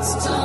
it's time.